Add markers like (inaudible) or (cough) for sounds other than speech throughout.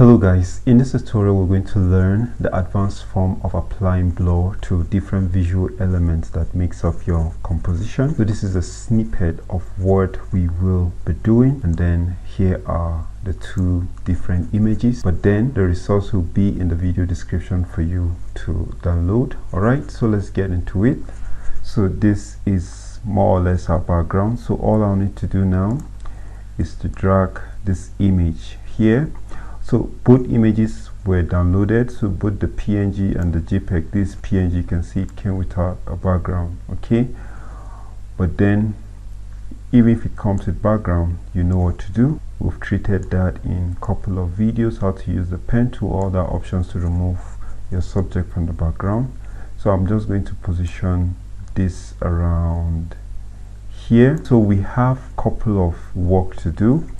Hello guys, in this tutorial we're going to learn the advanced form of applying blur to different visual elements that makes up your composition. So this is a snippet of what we will be doing and then here are the two different images but then the resource will be in the video description for you to download. Alright, so let's get into it. So this is more or less our background so all I'll need to do now is to drag this image here so both images were downloaded. So both the png and the jpeg this png you can see came without a background okay? But then even if it comes with background you know what to do. We've treated that in a couple of videos how to use the pen tool all the options to remove your subject from the background. So i'm just going to position this around here. So we have a couple of work to do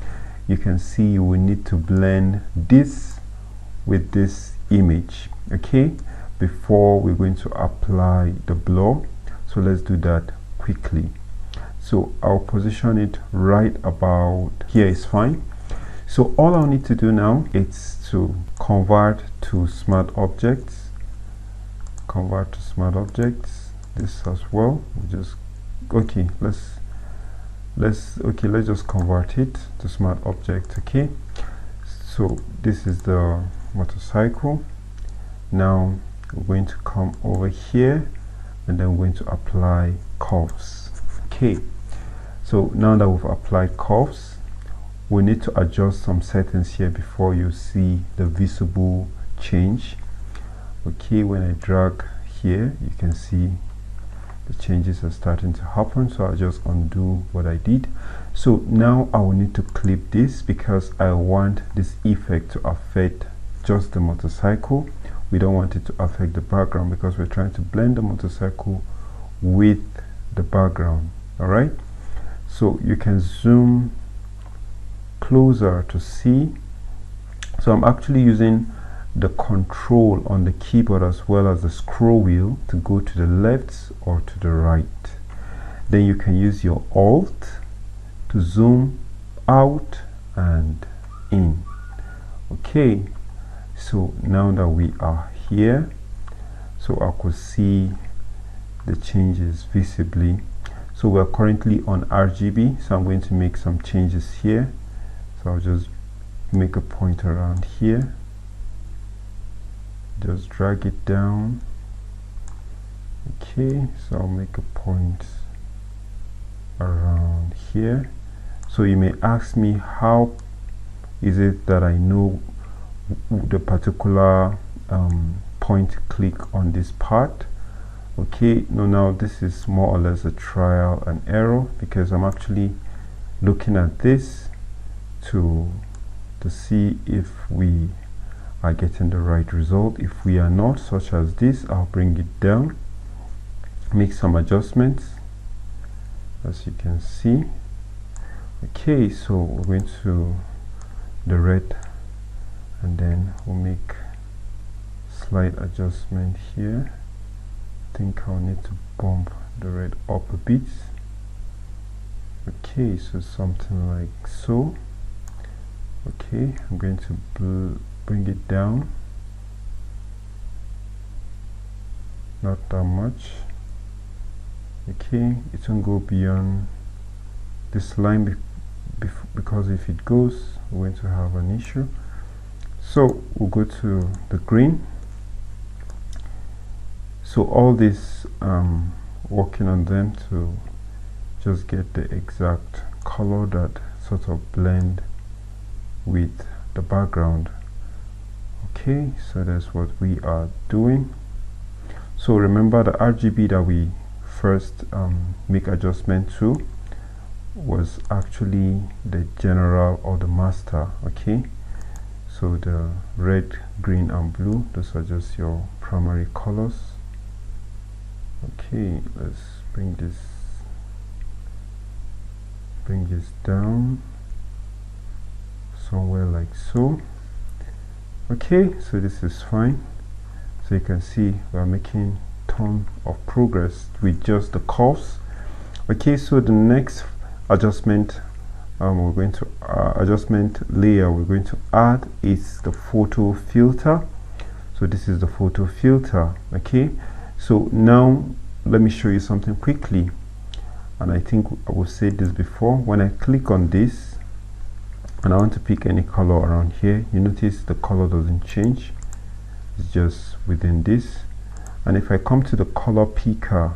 you can see we need to blend this with this image okay? Before we're going to apply the blur so let's do that quickly. So I'll position it right about here is fine. So all I'll need to do now is to convert to smart objects convert to smart objects this as well we just okay let's let's okay let's just convert it to smart object okay? So this is the motorcycle. Now we're going to come over here and then we're going to apply curves okay? So now that we've applied curves we need to adjust some settings here before you see the visible change. Okay when I drag here you can see the changes are starting to happen so I'll just undo what I did. So now I will need to clip this because I want this effect to affect just the motorcycle. We don't want it to affect the background because we're trying to blend the motorcycle with the background alright so you can zoom closer to see. So I'm actually using the control on the keyboard as well as the scroll wheel to go to the left or to the right. Then you can use your alt to zoom out and in. Okay so now that we are here so I could see the changes visibly. So we're currently on RGB so I'm going to make some changes here. So I'll just make a point around here just drag it down. Okay so I'll make a point around here. So you may ask me how is it that I know the particular um, point click on this part? Okay no now this is more or less a trial and error because I'm actually looking at this to to see if we are getting the right result. If we are not such as this I'll bring it down make some adjustments. As you can see. Okay so we're going to the red and then we'll make slight adjustment here. I think I'll need to bump the red up a bit. Okay so something like so. Okay I'm going to bring it down. Not that much. Okay it won't go beyond this line be because if it goes we're going to have an issue. So we'll go to the green. So all this um, working on them to just get the exact color that sort of blend with the background okay so that's what we are doing. So remember the RGB that we first um, make adjustment to was actually the general or the master okay? So the red green and blue those are just your primary colors. Okay let's bring this bring this down somewhere like so okay so this is fine. So you can see we're making ton of progress with just the curves. Okay so the next adjustment um, we're going to uh, adjustment layer we're going to add is the photo filter. So this is the photo filter okay? So now let me show you something quickly. And I think I will say this before. When I click on this and I want to pick any color around here you notice the color doesn't change. It's just within this. And if I come to the color picker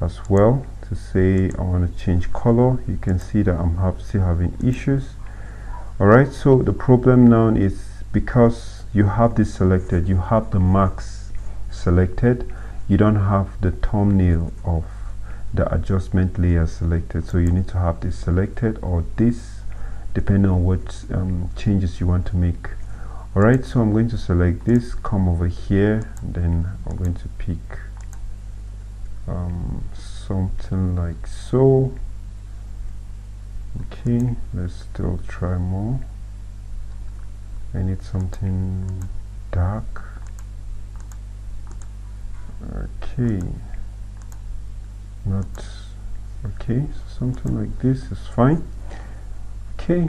as well to say I want to change color you can see that I'm have, still having issues. Alright so the problem now is because you have this selected you have the mask selected you don't have the thumbnail of the adjustment layer selected. So you need to have this selected or this depending on what um, changes you want to make. Alright so I'm going to select this come over here then I'm going to pick um, something like so. Okay let's still try more. I need something dark. Okay. Not okay so something like this is fine okay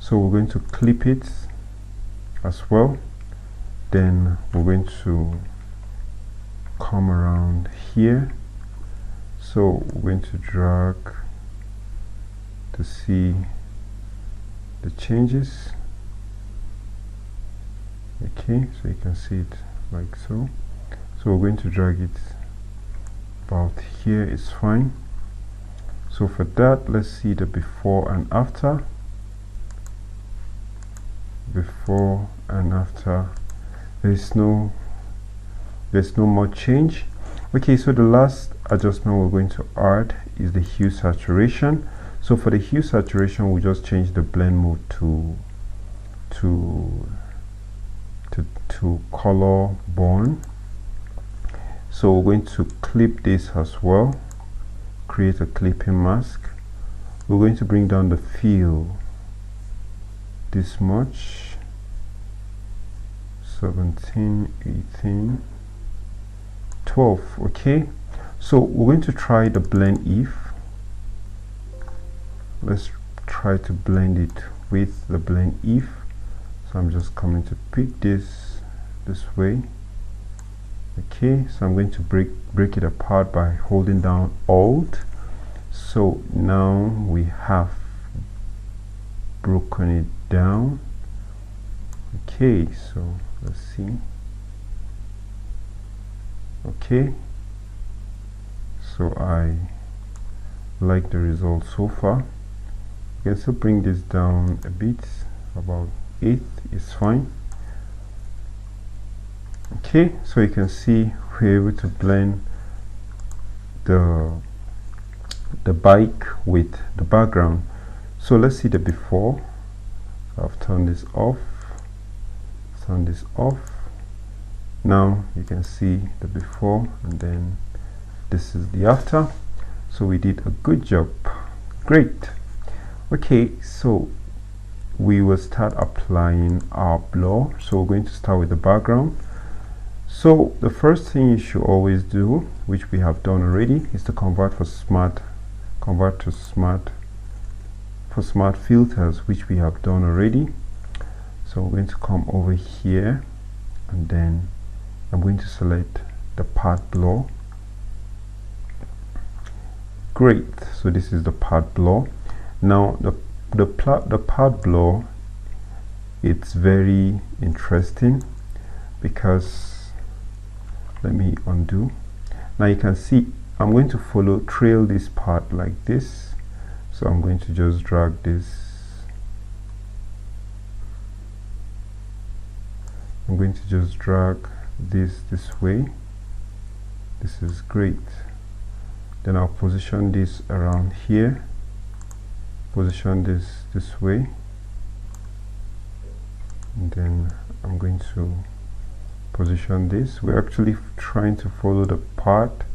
so we're going to clip it as well. Then we're going to come around here. So we're going to drag to see the changes. Okay so you can see it like so. So we're going to drag it about here is fine. So for that let's see the before and after before and after. There's no there's no more change. Okay so the last adjustment we're going to add is the hue saturation. So for the hue saturation we just change the blend mode to to to, to color burn so we're going to clip this as well create a clipping mask. We're going to bring down the fill this much. 17 18 12 okay? So we're going to try the blend if. Let's try to blend it with the blend if. So I'm just coming to pick this this way okay? So I'm going to break break it apart by holding down alt. So now we have broken it down. Okay so let's see. Okay. So I like the result so far. You can still bring this down a bit. About 8 is fine. Okay so you can see we're able to blend the the bike with the background. So let's see the before I've turned this off. Turn this off. Now you can see the before and then this is the after. So we did a good job. Great. Okay so we will start applying our blur. So we're going to start with the background. So the first thing you should always do which we have done already is to convert for smart convert to smart for smart filters which we have done already. So we're going to come over here and then I'm going to select the path blur great. So this is the path blur now the the plot the path blur it's very interesting because let me undo. Now you can see I'm going to follow trail this part like this so I'm going to just drag this. I'm going to just drag this this way. This is great. Then I'll position this around here. Position this this way. And then I'm going to position this. We're actually trying to follow the path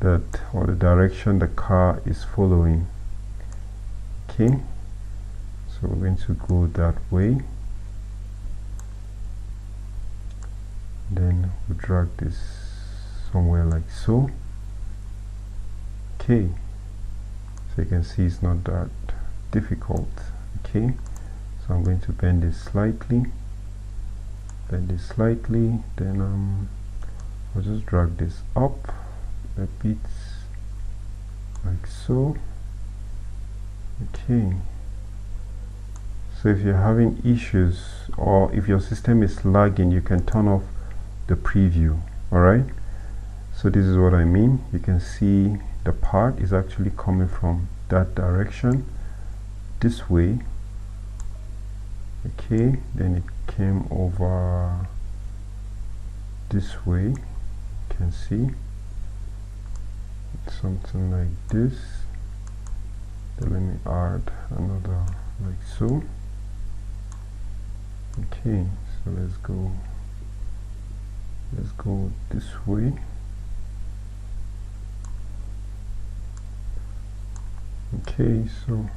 that or the direction the car is following. Okay? So we're going to go that way. Then we drag this somewhere like so. Okay. So you can see it's not that difficult. Okay? So I'm going to bend this slightly. Bend this slightly. Then um, I'll just drag this up bit like so. Okay. So if you're having issues or if your system is lagging you can turn off the preview. Alright? So this is what I mean. You can see the part is actually coming from that direction this way. Okay. Then it came over this way. You can see something like this. Then let me add another like so. Okay so let's go let's go this way. Okay so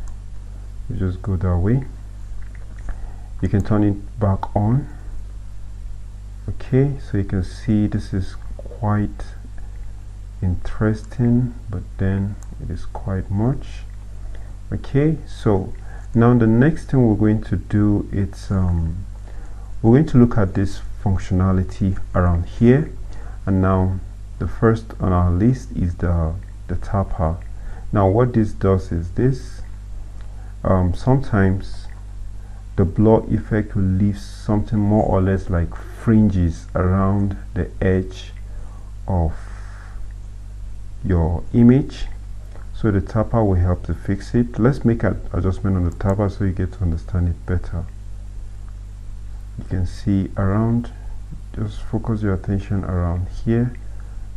you just go that way. You can turn it back on. Okay so you can see this is quite interesting but then it is quite much. Okay so now the next thing we're going to do it's um, we're going to look at this functionality around here. And now the first on our list is the the taper now what this does is this um, sometimes the blur effect will leave something more or less like fringes around the edge of your image. So the taper will help to fix it. Let's make an adjustment on the taper so you get to understand it better. You can see around just focus your attention around here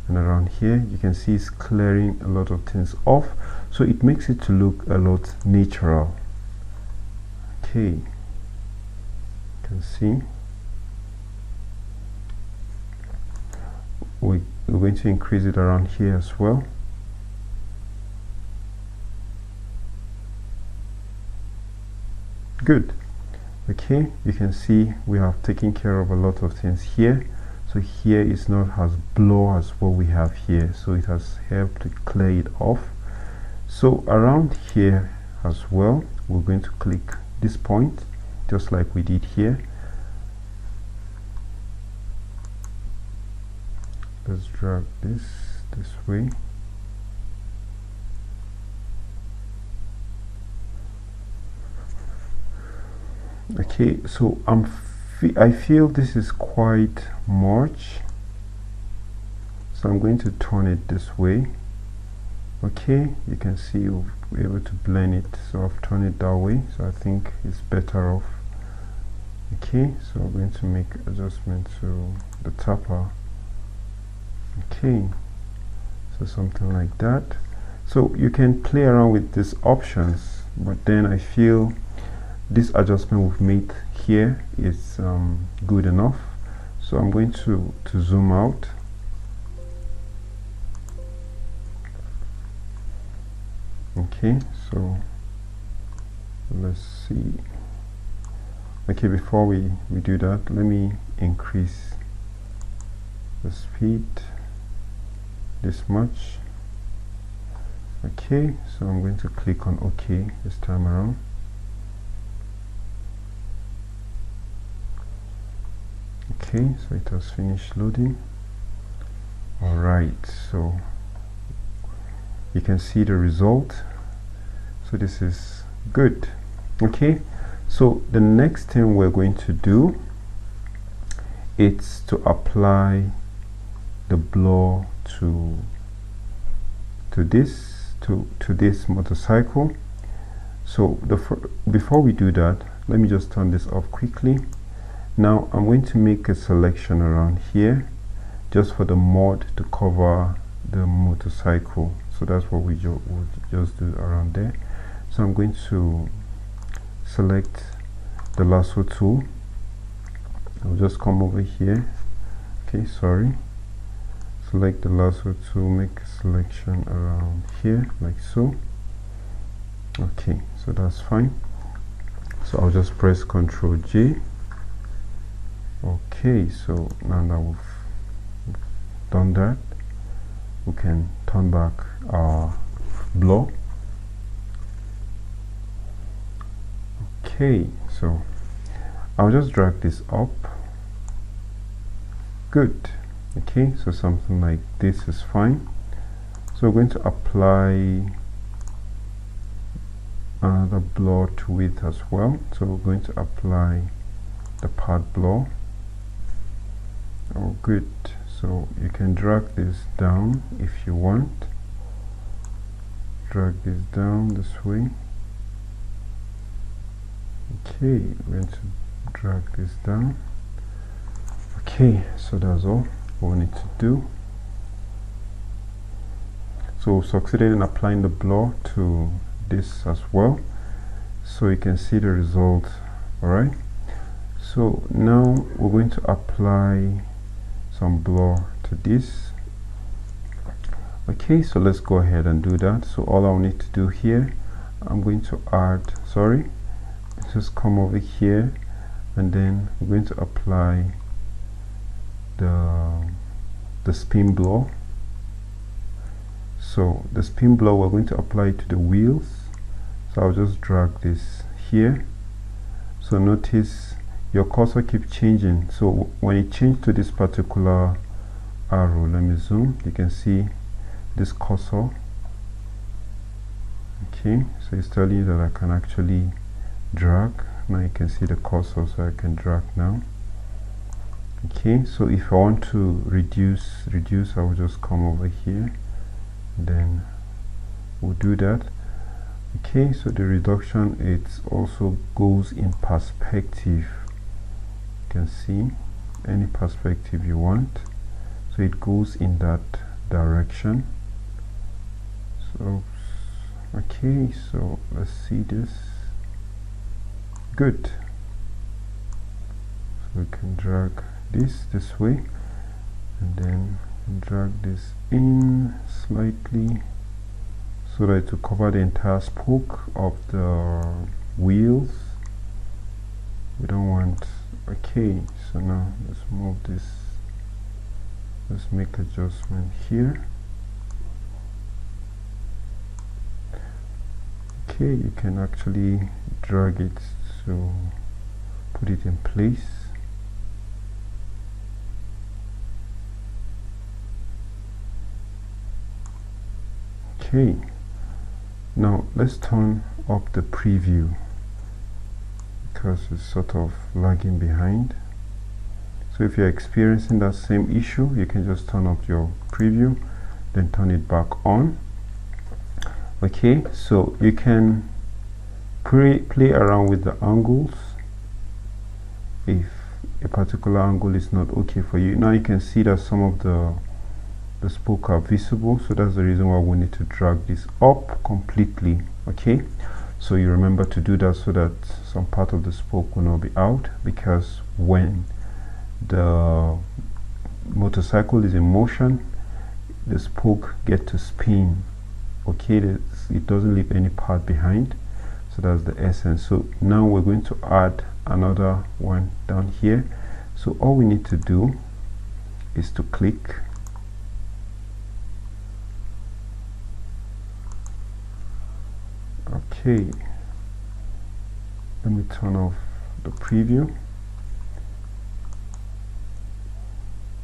and around here. You can see it's clearing a lot of things off. So it makes it to look a lot natural. Okay. You can see. We, we're going to increase it around here as well. Good. Okay you can see we have taken care of a lot of things here. So here is not as blur as what we have here. So it has helped to clear it off. So around here as well we're going to click this point just like we did here let's drag this this way. Okay so I'm I feel this is quite much. So I'm going to turn it this way. Okay you can see be able to blend it. So I've turned it that way. So I think it's better off. Okay so I'm going to make adjustment to the taper okay so something like that. So you can play around with these options but then I feel this adjustment we've made here is um, good enough. So I'm going to to zoom out. Okay so let's see. Okay before we we do that let me increase the speed this much. Okay so I'm going to click on OK this time around. Okay so it has finished loading. Alright so you can see the result. So this is good. Okay so the next thing we're going to do is to apply the blur to to this to to this motorcycle. So the before we do that let me just turn this off quickly. Now I'm going to make a selection around here just for the mod to cover the motorcycle. So that's what we ju would just do around there. So I'm going to select the lasso tool. I'll just come over here. Okay sorry select the lasso to make selection around here like so. Okay so that's fine. So I'll just press ctrl J. Okay so now that we've done that we can turn back our blow okay so I'll just drag this up. Good okay so something like this is fine. So we're going to apply another blur to it as well. So we're going to apply the path blur oh good. So you can drag this down if you want. Drag this down this way. Okay we're going to drag this down. Okay so that's all we need to do. So succeeded in applying the blur to this as well. So you can see the result all right so now we're going to apply some blur to this. Okay so let's go ahead and do that. So all I'll need to do here I'm going to add sorry just come over here and then I'm going to apply the the spin blur so the spin blur we're going to apply to the wheels. So I'll just drag this here. So notice your cursor keeps changing. So when it changed to this particular arrow let me zoom. You can see this cursor. Okay so it's telling you that I can actually drag. Now you can see the cursor so I can drag now okay so if I want to reduce reduce I will just come over here then we'll do that. Okay so the reduction it also goes in perspective. You can see any perspective you want. So it goes in that direction. So okay so let's see this. Good. So we can drag this this way and then drag this in slightly so that to cover the entire spoke of the wheels. We don't want okay so now let's move this. Let's make adjustment here. Okay you can actually drag it to put it in place okay. Now let's turn up the preview. Because it's sort of lagging behind. So if you're experiencing that same issue you can just turn up your preview then turn it back on. Okay so you can play, play around with the angles. If a particular angle is not okay for you. Now you can see that some of the the spoke are visible so that's the reason why we need to drag this up completely okay? So you remember to do that so that some part of the spoke will not be out because when the motorcycle is in motion the spoke get to spin okay? It doesn't leave any part behind so that's the essence. So now we're going to add another one down here. So all we need to do is to click okay. Let me turn off the preview.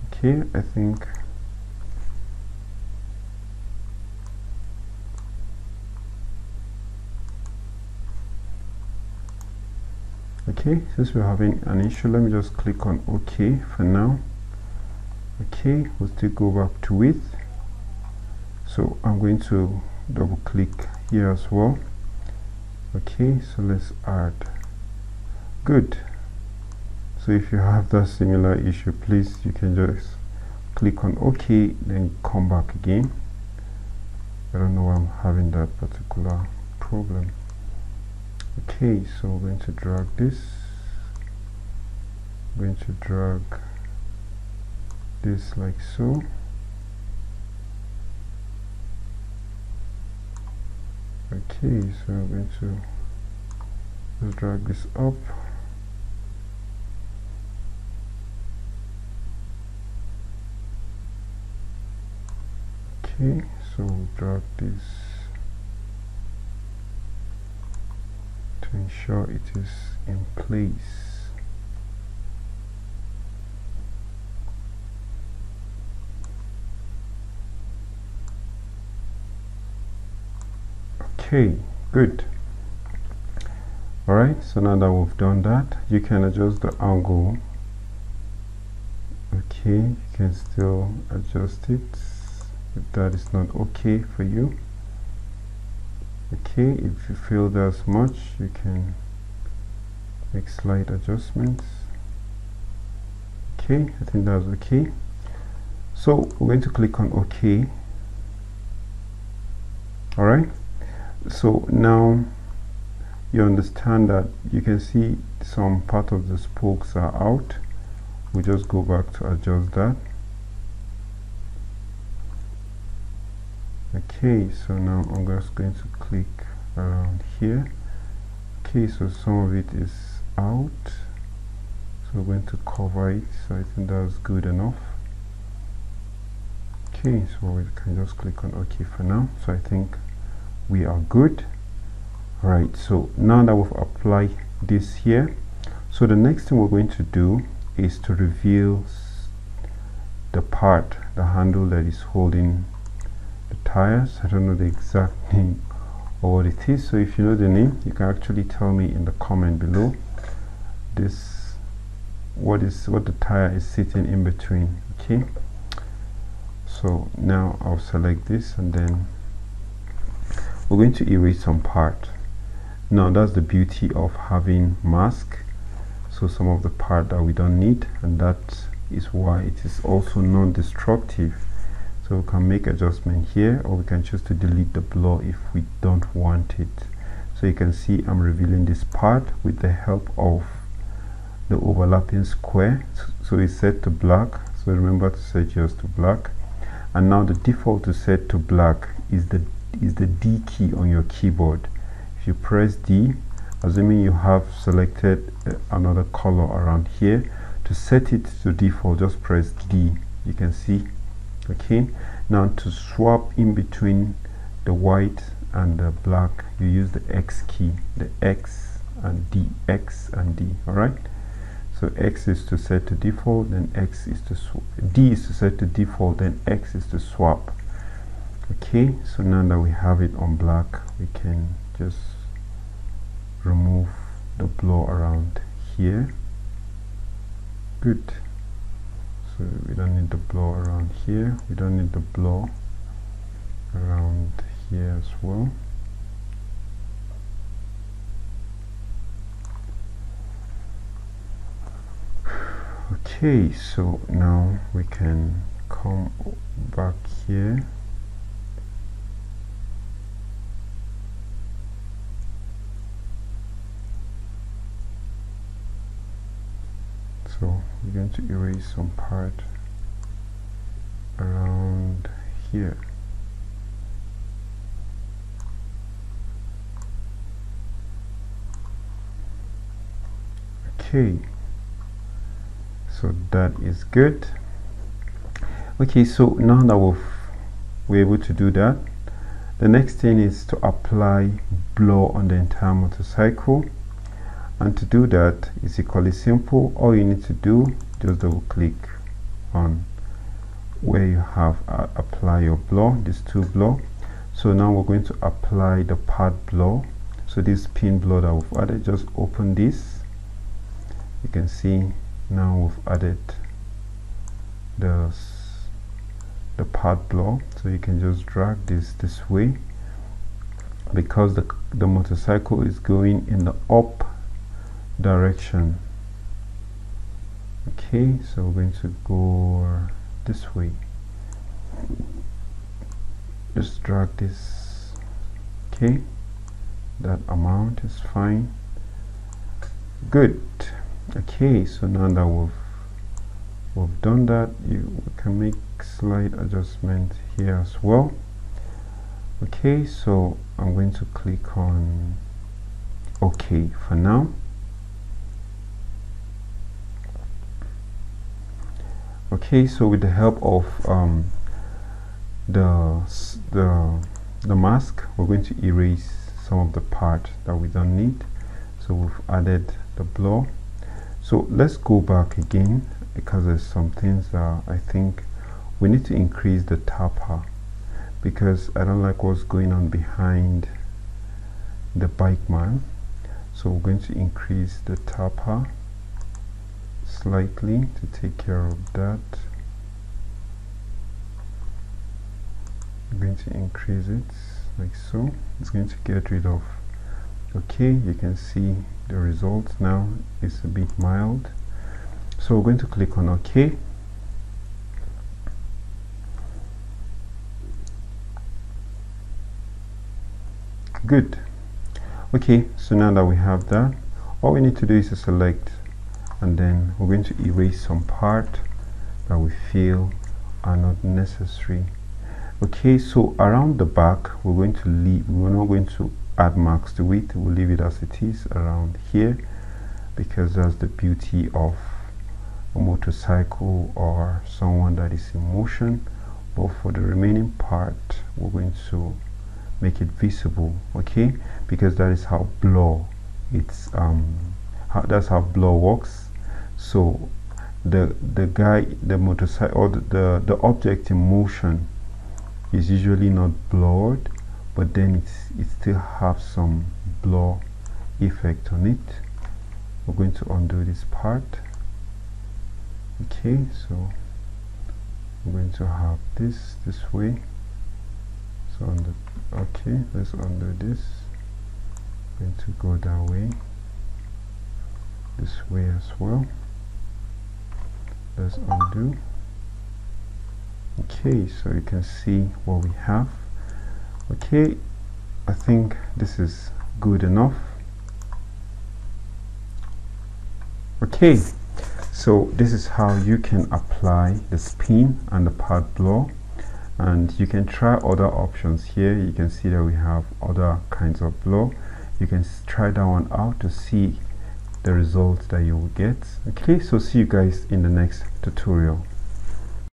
Okay I think okay since we're having an issue let me just click on ok for now. Okay we'll still go back to width so I'm going to double click here as well okay so let's add. Good. So if you have that similar issue please you can just click on ok then come back again. I don't know why I'm having that particular problem. Okay so we're going to drag this. I'm going to drag this like so okay so I'm going to just drag this up. Okay so drag this to to ensure it is in place okay good. Alright so now that we've done that you can adjust the angle. Okay you can still adjust it if that is not okay for you. Okay if you feel there's much you can make slight adjustments. Okay I think that's okay. So we're going to click on OK alright so now you understand that you can see some part of the spokes are out. We just go back to adjust that. Okay so now I'm just going to click around here. Okay so some of it is out. So we're going to cover it so I think that's good enough. Okay so we can just click on OK for now. So I think we are good. Right so now that we've applied this here so the next thing we're going to do is to reveal the part the handle that is holding the tires. I don't know the exact (laughs) name or what it is so if you know the name you can actually tell me in the comment below this what is what the tire is sitting in between okay? So now I'll select this and then we're going to erase some part. Now that's the beauty of having mask. So some of the part that we don't need and that is why it is also non-destructive. So we can make adjustment here or we can choose to delete the blur if we don't want it. So you can see I'm revealing this part with the help of the overlapping square. So it's set to black. So remember to set yours to black. And now the default to set to black is the is the D key on your keyboard. If you press D assuming you have selected uh, another color around here to set it to default just press D. You can see okay? Now to swap in between the white and the black you use the X key the X and D X and D all right? So X is to set to default then X is to D is to set to default then X is to swap okay so now that we have it on black we can just remove the blur around here. Good. So we don't need the blur around here. We don't need the blur around here as well. (sighs) Okay so now we can come back here so we're going to erase some part around here. Okay. So that is good. Okay so now that we've we're able to do that the next thing is to apply blur on the entire motorcycle and to do that is equally simple. All you need to do just double click on where you have uh, apply your blur this two blur so now we're going to apply the path blur so this pin blur that we've added just open this. You can see now we've added the the path blur so you can just drag this this way. Because the the motorcycle is going in the up direction. Okay so we're going to go this way. Just drag this okay? That amount is fine. Good. Okay so now that we've we've done that you can make slight adjustment here as well. Okay so I'm going to click on OK for now okay so with the help of um, the the the mask we're going to erase some of the part that we don't need. So we've added the blur so let's go back again because there's some things that I think we need to increase the taper because I don't like what's going on behind the bike man. So we're going to increase the taper slightly to take care of that. I'm going to increase it like so. It's going to get rid of okay you can see the result now is a bit mild. So we're going to click on ok good. Okay so now that we have that all we need to do is to select and then we're going to erase some part that we feel are not necessary. Okay so around the back we're going to leave we're not going to add marks to it. We'll leave it as it is around here because that's the beauty of a motorcycle or someone that is in motion. But for the remaining part we're going to make it visible okay? Because that is how blur it's um how, that's how blur works so the the guy the motorcycle or the, the the object in motion is usually not blurred but then it's, it still have some blur effect on it. We're going to undo this part. Okay so I'm going to have this this way. So on the okay let's undo this. I'm going to go that way. This way as well let's undo. Okay so you can see what we have. Okay I think this is good enough. Okay so this is how you can apply the spin and the path blur and you can try other options here. You can see that we have other kinds of blur you can try that one out to see the results that you will get. Okay so see you guys in the next tutorial